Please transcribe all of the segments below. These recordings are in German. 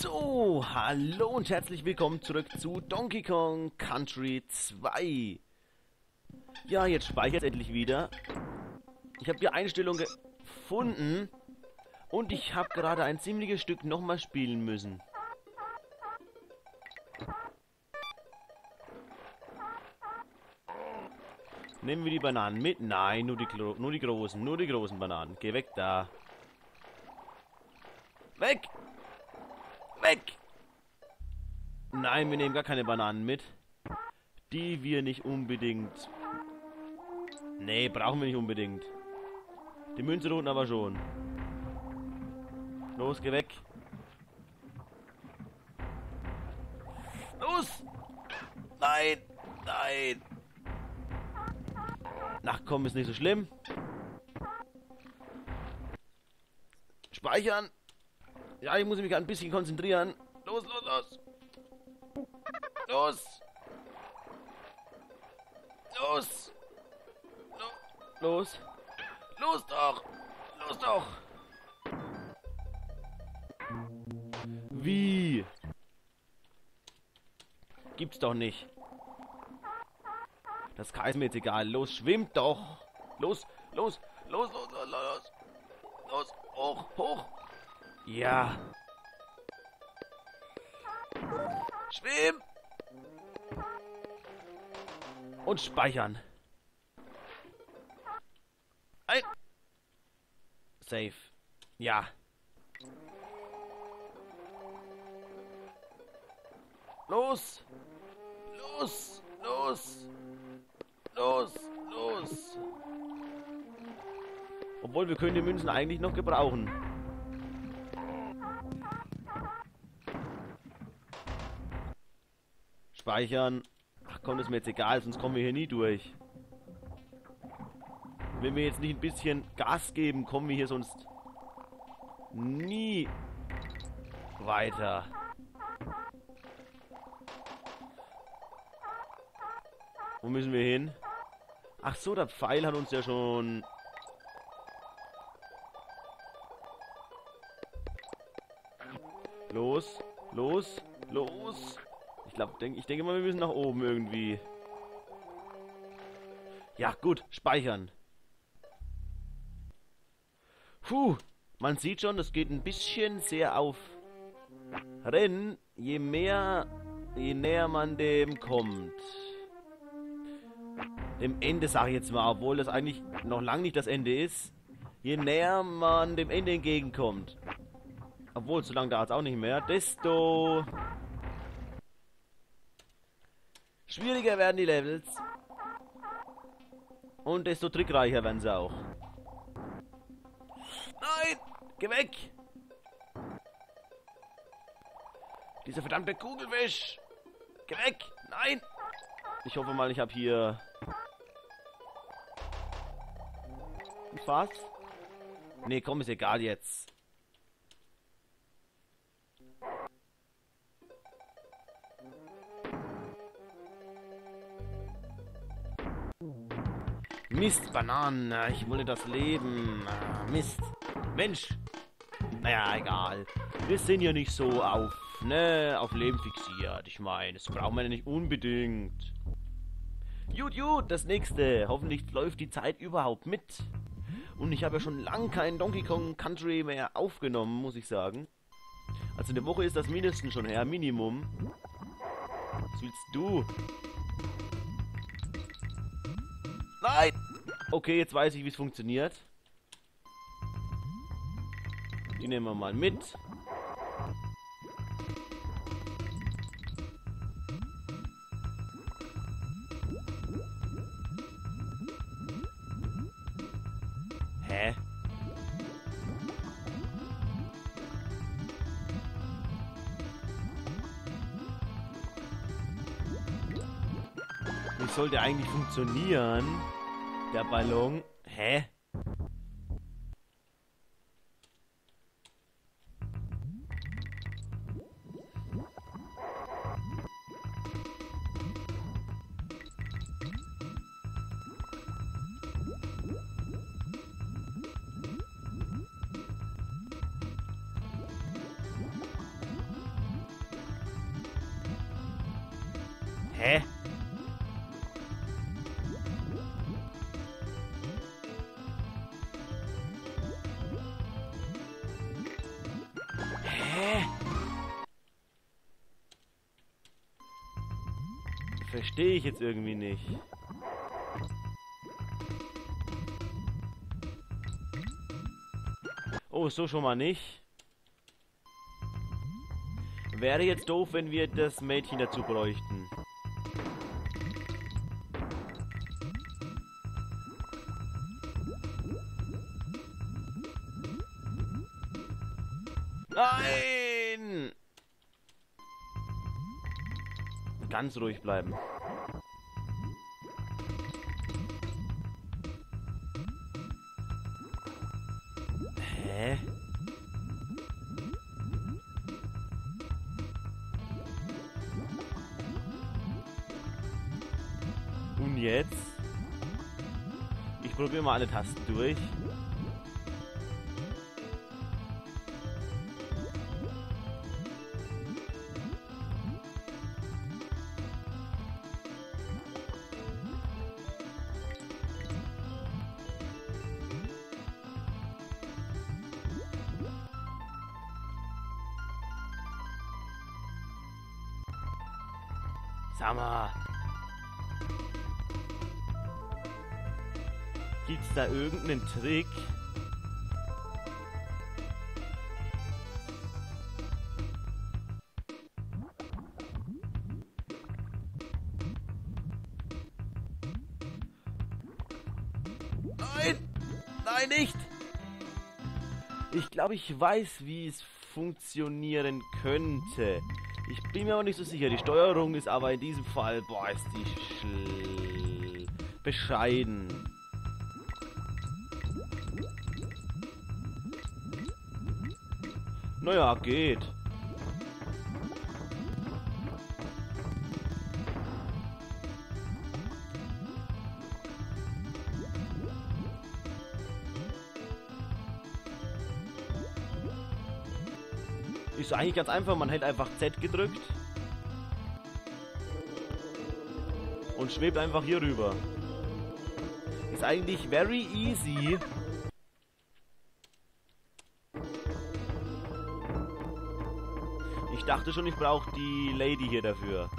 So, hallo und herzlich willkommen zurück zu Donkey Kong Country 2. Ja, jetzt speichert endlich wieder. Ich habe die Einstellung gefunden und ich habe gerade ein ziemliches Stück nochmal spielen müssen. Nehmen wir die Bananen mit? Nein, nur die, nur die großen, nur die großen Bananen. Geh weg da. Weg! Weg! Nein, wir nehmen gar keine Bananen mit. Die wir nicht unbedingt... Nee, brauchen wir nicht unbedingt. Die Münze unten aber schon. Los, geh weg. Los! Nein! Nein! Ach komm, ist nicht so schlimm. Speichern. Ja, ich muss mich ein bisschen konzentrieren. Los, los, los. Los. Los. Lo los. Los doch. Los doch. Wie? Gibt's doch nicht. Das K ist mir jetzt egal. Los, schwimmt doch. Los, los, los, los. Ja. Schwimm. Und speichern. Ein. Safe. Ja. Los. Los. Los. Los, los. Obwohl, wir können die Münzen eigentlich noch gebrauchen. Speichern. Ach komm, ist mir jetzt egal, sonst kommen wir hier nie durch. Wenn wir jetzt nicht ein bisschen Gas geben, kommen wir hier sonst nie weiter. Wo müssen wir hin? Ach so, der Pfeil hat uns ja schon... Los, los, los. Ich glaube, denk, ich denke mal, wir müssen nach oben irgendwie. Ja, gut, speichern. Puh, man sieht schon, das geht ein bisschen sehr auf Rennen, je mehr, je näher man dem kommt dem Ende, sage ich jetzt mal, obwohl das eigentlich noch lange nicht das Ende ist, je näher man dem Ende entgegenkommt, obwohl so lange dauert es auch nicht mehr, desto schwieriger werden die Levels und desto trickreicher werden sie auch. Nein! Geh weg! Dieser verdammte Kugelfisch! Geh weg! Nein! Ich hoffe mal, ich habe hier Was? Nee, komm, ist egal jetzt. Mist, Bananen. Ich wollte das Leben. Mist. Mensch. Naja, egal. Wir sind ja nicht so auf, ne, auf Leben fixiert. Ich meine, das braucht man ja nicht unbedingt. Gut, gut, das nächste. Hoffentlich läuft die Zeit überhaupt mit. Und ich habe ja schon lange keinen Donkey Kong Country mehr aufgenommen, muss ich sagen. Also eine Woche ist das mindestens schon her, Minimum. Was willst du? Nein! Okay, jetzt weiß ich, wie es funktioniert. Die nehmen wir mal mit. Wie soll der eigentlich funktionieren? Der Ballon. Hä? Hä? Verstehe ich jetzt irgendwie nicht. Oh, so schon mal nicht. Wäre jetzt doof, wenn wir das Mädchen dazu bräuchten. Nein! Ganz ruhig bleiben. Hä? Und jetzt? Ich probiere mal alle Tasten durch. Sag mal. Gibt's da irgendeinen Trick? Nein! Nein, nicht! Ich glaube, ich weiß, wie es funktionieren könnte. Ich bin mir aber nicht so sicher. Die Steuerung ist aber in diesem Fall, boah, ist die bescheiden. Naja, geht. Ist eigentlich ganz einfach, man hält einfach Z gedrückt. Und schwebt einfach hier rüber. Ist eigentlich very easy. Ich dachte schon, ich brauche die Lady hier dafür.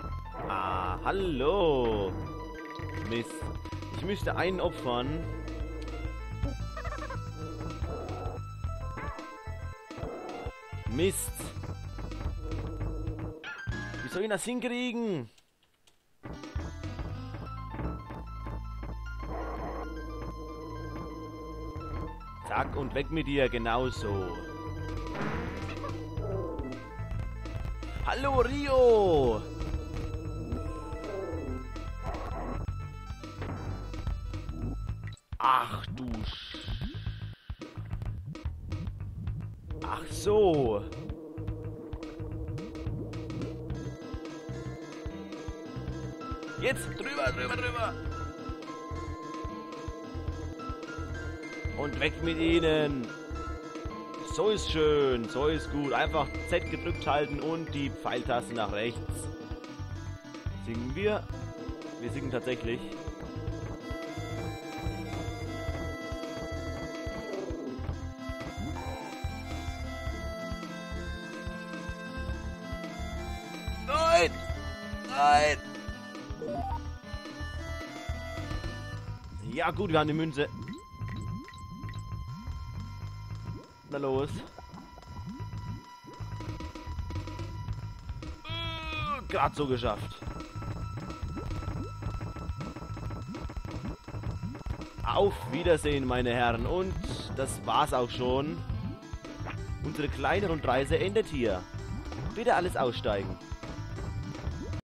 Ah, hallo. Mist. Ich müsste einen opfern. Mist. Wie soll ich das hinkriegen? Zack und weg mit dir, genauso. Hallo Rio! Ach du Sch Ach so. Jetzt drüber, drüber, drüber. Und weg mit ihnen. So ist schön, so ist gut. Einfach Z gedrückt halten und die Pfeiltaste nach rechts. Singen wir? Wir singen tatsächlich. Nein! Ja gut, wir haben die Münze. Na los. Gerade so geschafft. Auf Wiedersehen, meine Herren. Und das war's auch schon. Unsere kleine Rundreise endet hier. Bitte alles aussteigen.